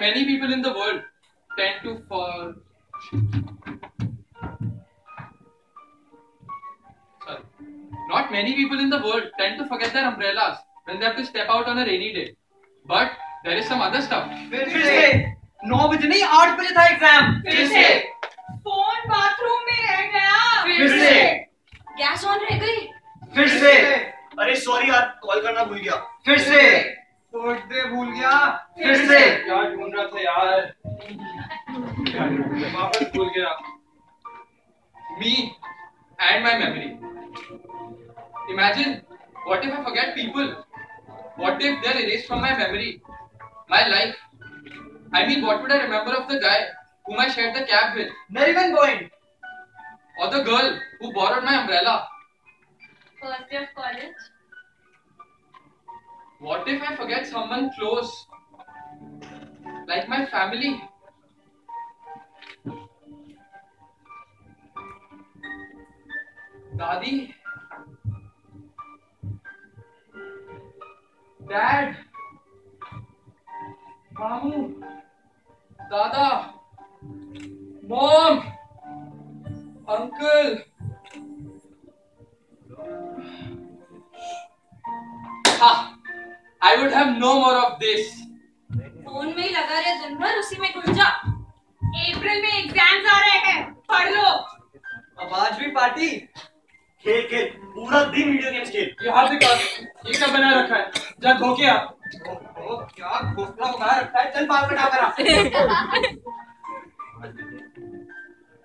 Not many people in the world tend to fall. Sorry. Not many people in the world tend to forget their umbrellas when they have to step out on a rainy day. But there is some other stuff. फिर से नौ बजे नहीं आठ बजे था exam फिर से phone bathroom में रह गया फिर से गैस ऑन रह गई फिर से अरे सॉरी यार कॉल करना भूल गया फिर से दे भूल गया फिर से क्या ढूंढ रहा था यार वापस भूल गया Me and my memory. Imagine what if I forget people? What if they're erased from my memory? My life. I mean, what would I remember of the guy whom I shared the cab with? not even going Or the girl who borrowed my umbrella? First day of college What if I forget someone close? Like my family? Dadi? Dad? Mamu? Dada? Mom? Uncle? Ha! I would have no more of this phone में ही लगा रहे दिन भर उसी में घुस जा। अप्रैल में एग्ज़ाम्स आ रहे हैं पढ़ लो। अब आज भी पार्टी खेल खेल पूरा दिन वीडियो गेम्स खेल। ये हाथ निकाल ये क्या बना रखा है? जा धो के आ। ओ क्या घोसला उठा रखा है? चल बाल कटा मेरा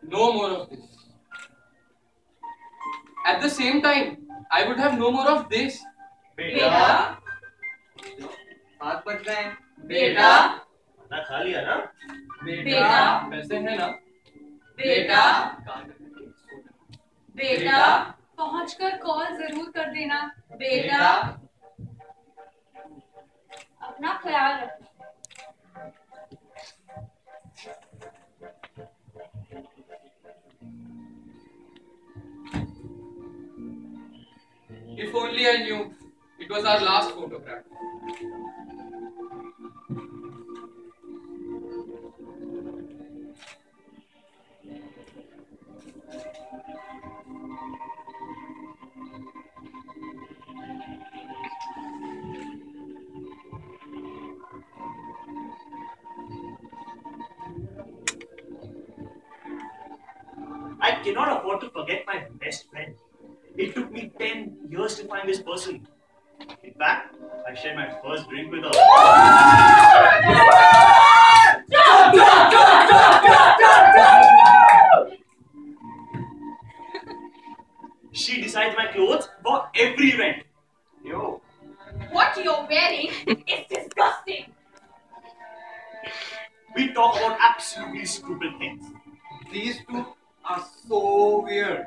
No more of this. At the same time, I would have no more of this. बेटा हाथ बच गए बेटा। ना खा लिया ना? बेटा। पैसे हैं ना? बेटा। बेटा पहुंचकर कॉल ज़रूर कर देना। बेटा। अपना ख्याल रखना If only I knew. It was our last photograph. I cannot afford to forget my best friend. It took me 10 years to find this person. In fact, I shared my first drink with her. She decides my clothes for every event. Yo, What you're wearing is disgusting. we talk about absolutely stupid things. these two are so weird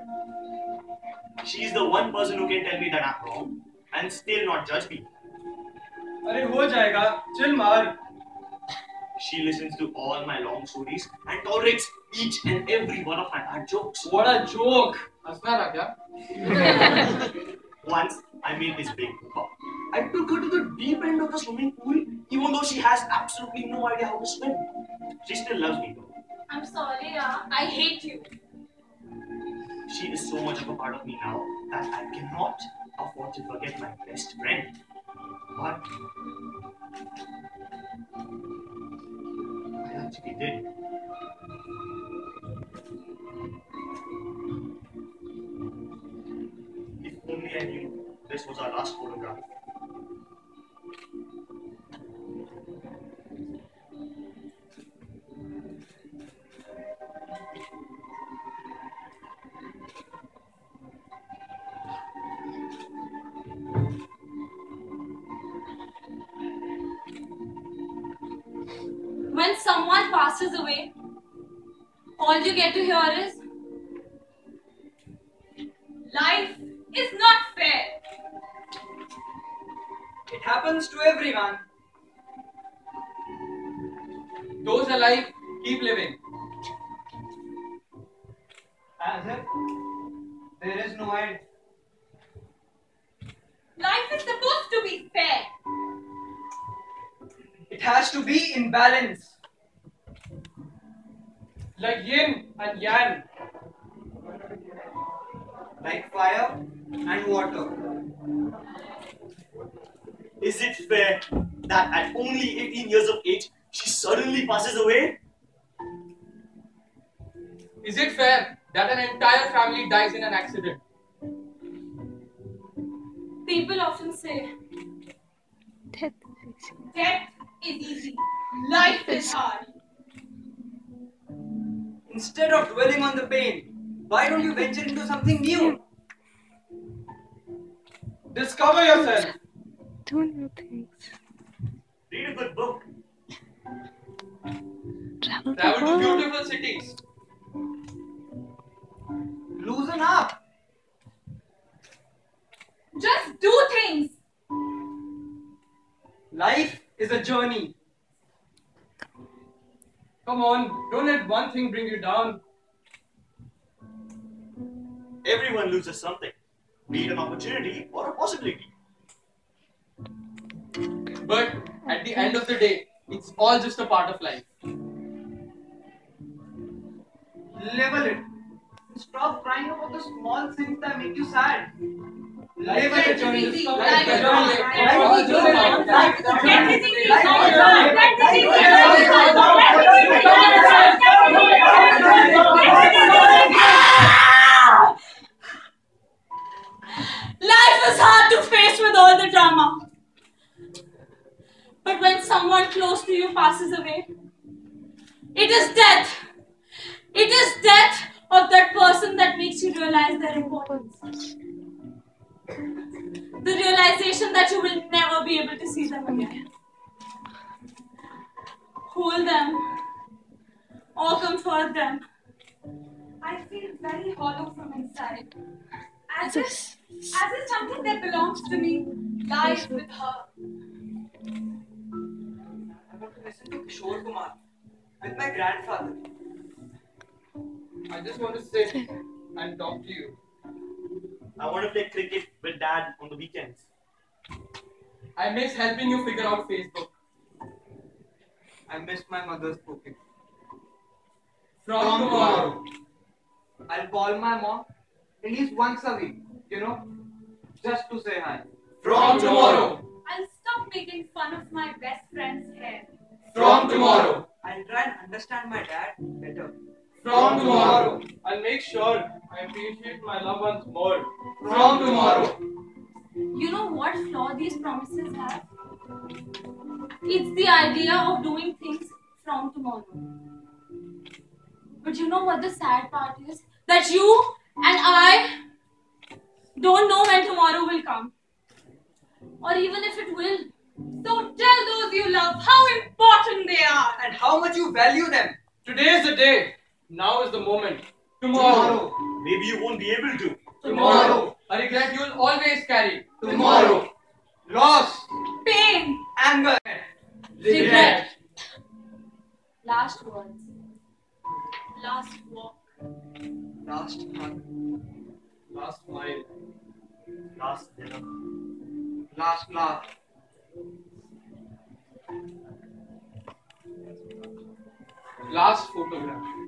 She's the one person who can tell me that I'm wrong and still not judge me. अरे हो जाएगा chill मार She listens to all my long stories and tolerates each and every one of my bad jokes. What a joke! हंसना रहा क्या? Once I made this big move. I took her to the deep end of the swimming pool, even though she has absolutely no idea how to swim. She still loves me though. I'm sorry, yaar. I hate you. She is so much of a part of me now that I cannot afford to forget my best friend. But I actually did. If only I knew this was our last photograph. When someone passes away, all you get to hear is Life is not fair. it happens to everyone Those alive, keep living. as if there is no end Life is supposed to be fair. it has to be in balance Like yin and yang. Like fire and water. Is it fair that at only 18 years of age, she suddenly passes away? Is it fair that an entire family dies in an accident? People often say, Death. death is easy, life is hard. Instead of dwelling on the pain, why don't you venture into something new? Discover yourself. Do new things. Read a good book. Travel Travel to beautiful cities. Loosen up. Just do things. Life is a journey. Come on, don't let one thing bring you down. Everyone loses something, be it an opportunity or a possibility. But at the end of the day, it's all just a part of life. Level it. Stop crying about the small things that make you sad. Life Life is a is journey. easy. Life Life is is a journey. easy. Life is a journey. Life is a Death journey. is easy, Life life is is a hard. journey. Death is Life easy, is a life is hard. journey. Death is easy, life is hard. Death is easy. Life is hard to face with all the drama. But when someone close to you passes away, it is death. It is death of that person that makes you realize their importance. The realization that you will never be able to see them again. Hold them or comfort them. I feel very hollow from inside. As if, as if something that belongs to me lies with her. I want to listen to Kishore Kumar with my grandfather. I just want to sit and talk to you. I want to play cricket with dad on the weekends. I miss helping you figure out Facebook. I miss my mother's cooking. From, From tomorrow. I'll call my mom at least once a week, you know, just to say hi. From tomorrow. I'll stop making fun of my best friend's hair. From tomorrow. I'll try and understand my dad better. From tomorrow. I'll make sure I appreciate my loved ones more. From tomorrow. You know what flaw these promises have? It's the idea of doing things from tomorrow. But you know what the sad part is? That you and I don't know when tomorrow will come. Or even if it will. So tell those you love how important they are. And how much you value them. Today is the day. Now is the moment. Tomorrow. Maybe you won't be able to. Tomorrow. A regret you will always carry. Tomorrow. Loss, Pain. anger, Regret. Last words. Last walk. last hug, Last smile. Last dinner. last laugh. Last photography